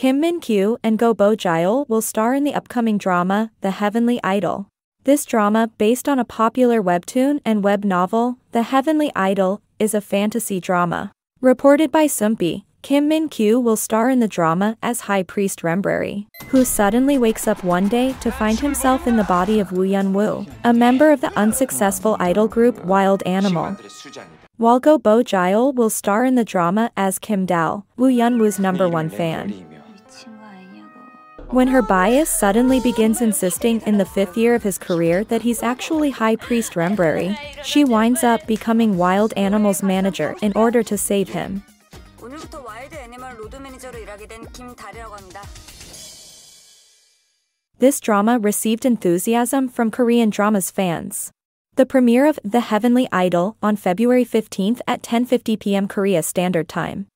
Kim Min Kyu and Go Bo Gyeol will star in the upcoming drama, The Heavenly Idol. This drama, based on a popular webtoon and web novel, The Heavenly Idol, is a fantasy drama. Reported by Soompi, Kim Min Kyu will star in the drama as High Priest Rembrary, who suddenly wakes up one day to find himself in the body of Woo Yeon Woo, a member of the unsuccessful idol group Wild Animal. While Go Bo Gyeol will star in the drama as Kim Dal, Woo Yeon Woo's number one fan. When her bias suddenly begins insisting in the fifth year of his career that he's actually High Priest Rembrary, she winds up becoming Wild Animals manager in order to save him. This drama received enthusiasm from Korean drama's fans. The premiere of The Heavenly Idol on February 15 at 10.50 p.m. Korea Standard Time.